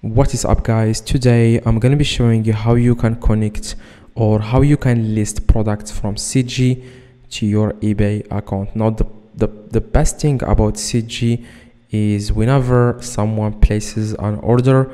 what is up guys? Today i'm going to be showing you how you can connect or how you can list products from cg to your ebay account. Now the the, the best thing about cg is whenever someone places an order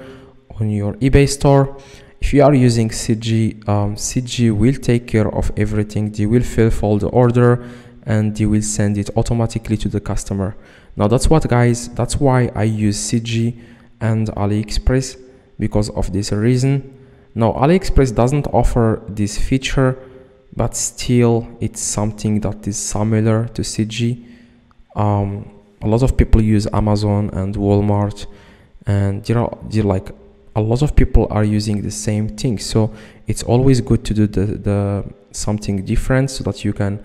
on your ebay store if you are using cg um, cg will take care of everything. They will fulfill the order and they will send it automatically to the customer. Now that's what guys that's why i use cg and AliExpress because of this reason. Now AliExpress doesn't offer this feature but still it's something that is similar to CG. Um, a lot of people use Amazon and Walmart and you know you like a lot of people are using the same thing so it's always good to do the, the something different so that you can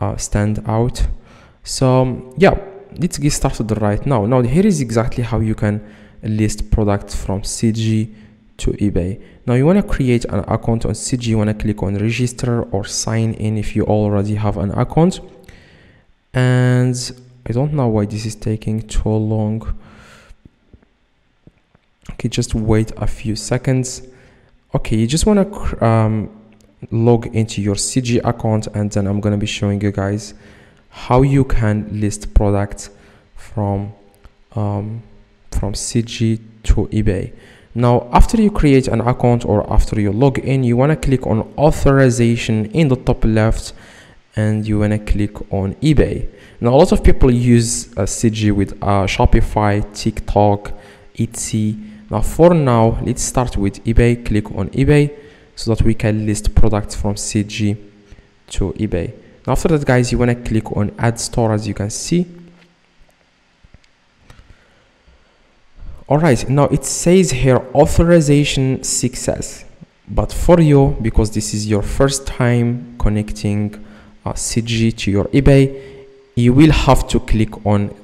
uh, stand out so yeah let's get started right now now here is exactly how you can list products from CG to eBay. Now you want to create an account on CG, you want to click on register or sign in if you already have an account. And I don't know why this is taking too long. Okay, just wait a few seconds. Okay, you just want to um, log into your CG account and then I'm going to be showing you guys how you can list products from um, from CG to eBay. Now, after you create an account or after you log in, you want to click on authorization in the top left and you want to click on eBay. Now, a lot of people use uh, CG with uh, Shopify, TikTok, Etsy. Now, for now, let's start with eBay. Click on eBay so that we can list products from CG to eBay. Now, after that, guys, you want to click on Add Store as you can see all right now it says here authorization success but for you because this is your first time connecting uh, cg to your ebay you will have to click on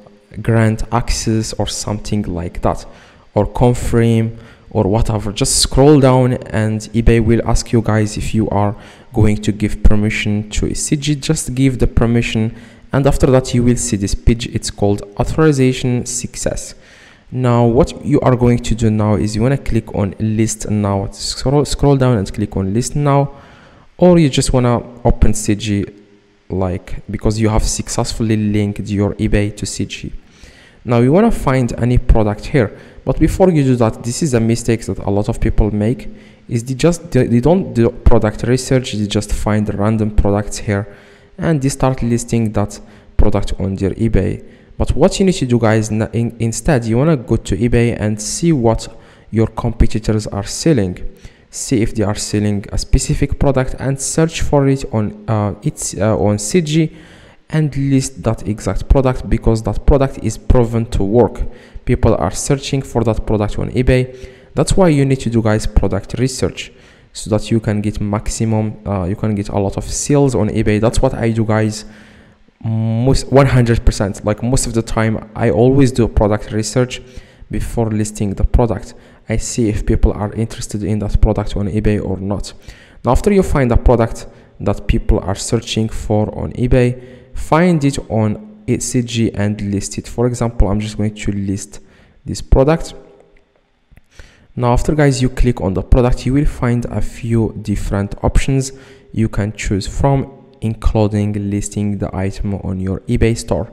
grant access or something like that or confirm or whatever. Just scroll down and ebay will ask you guys if you are going to give permission to cg just give the permission and after that you will see this page. It's called authorization success now what you are going to do now is you want to click on list now. Scroll, scroll down and click on list now. Or you just want to open cg like because you have successfully linked your ebay to cg now you want to find any product here. But before you do that this is a mistake that a lot of people make is they just they, they don't do product research. They just find random products here and they start listing that product on their ebay but what you need to do guys in, instead you want to go to ebay and see what your competitors are selling. See if they are selling a specific product and search for it on uh, it's uh, on cg and list that exact product because that product is proven to work. People are searching for that product on ebay. That's why you need to do guys product research so that you can get maximum uh, you can get a lot of sales on ebay. That's what i do guys most 100% like most of the time i always do product research before listing the product. I see if people are interested in that product on ebay or not. Now after you find a product that people are searching for on ebay find it on cg and list it. For example i'm just going to list this product. Now after guys you click on the product you will find a few different options you can choose from including listing the item on your eBay store.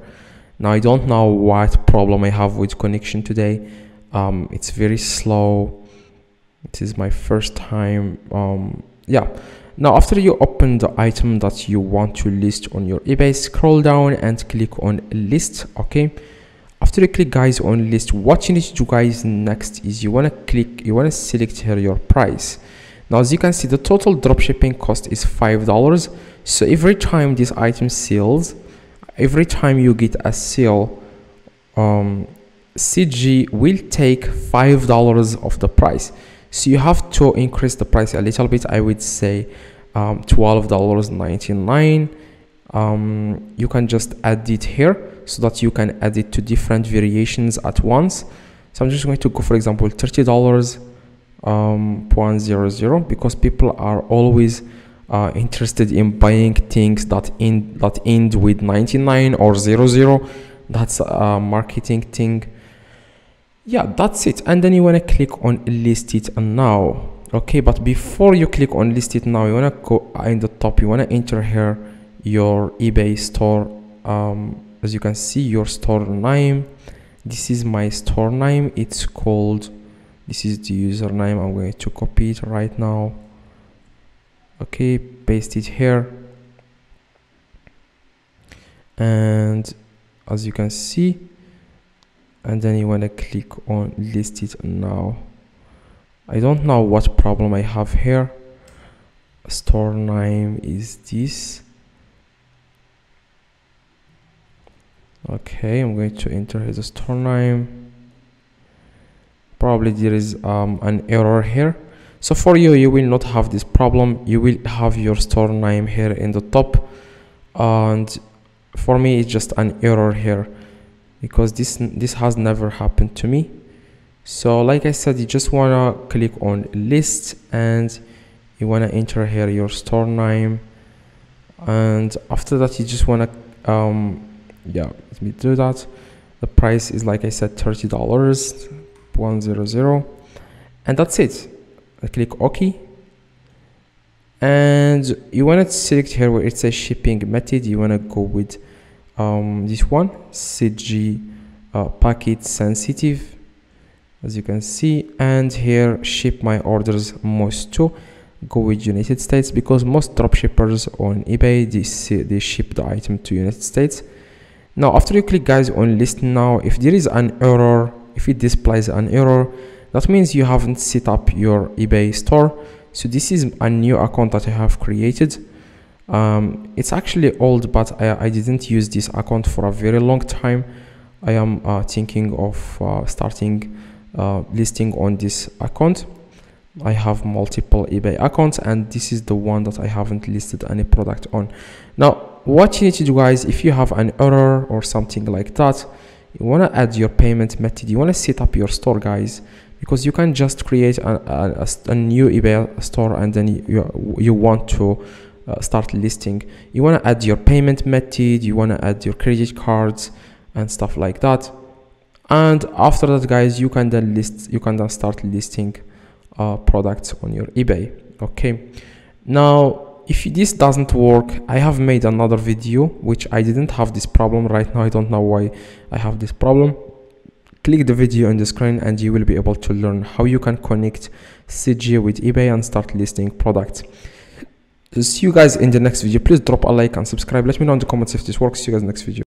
Now I don't know what problem I have with connection today. Um, it's very slow. This is my first time. Um, yeah. Now after you open the item that you want to list on your eBay, scroll down and click on list. Okay. After you click guys on list, what you need to do guys next is you want to click, you want to select here your price. Now as you can see, the total dropshipping cost is five dollars so every time this item sells every time you get a sale um, cg will take five dollars of the price. So you have to increase the price a little bit. I would say um, twelve dollars 99 um, you can just add it here so that you can add it to different variations at once. So i'm just going to go for example 30 dollars um, 0.00 because people are always uh, interested in buying things that end that end with 99 or 00 that's a marketing thing. Yeah that's it. And then you want to click on list it now. Okay but before you click on list it now you want to go in the top you want to enter here your ebay store um, as you can see your store name. This is my store name. It's called this is the username. I'm going to copy it right now okay paste it here. And as you can see and then you want to click on list it now. I don't know what problem I have here. Store name is this. Okay I'm going to enter his store name. Probably there is um, an error here so for you you will not have this problem. You will have your store name here in the top. And for me it's just an error here because this this has never happened to me. So like I said you just wanna click on list and you wanna enter here your store name. And after that you just wanna um yeah let me do that. The price is like I said thirty dollars one zero zero. And that's it I click OK. And you want to select here where it says shipping method you want to go with um, this one CG uh, packet sensitive as you can see. And here ship my orders most to go with United States because most dropshippers on eBay they, they ship the item to United States. Now after you click guys on list now if there is an error if it displays an error that means you haven't set up your eBay store. So this is a new account that I have created. Um, it's actually old but I, I didn't use this account for a very long time. I am uh, thinking of uh, starting uh, listing on this account. I have multiple eBay accounts and this is the one that I haven't listed any product on. Now what you need to do guys if you have an error or something like that you want to add your payment method. You want to set up your store guys because you can just create a, a, a new eBay store and then you, you want to uh, start listing. You want to add your payment method you want to add your credit cards and stuff like that. And after that guys you can then list you can then start listing uh, products on your ebay. Okay? Now if this doesn't work i have made another video which i didn't have this problem. Right now i don't know why i have this problem click the video on the screen and you will be able to learn how you can connect CG with eBay and start listing products. See you guys in the next video. Please drop a like and subscribe. Let me know in the comments if this works. See you guys next video.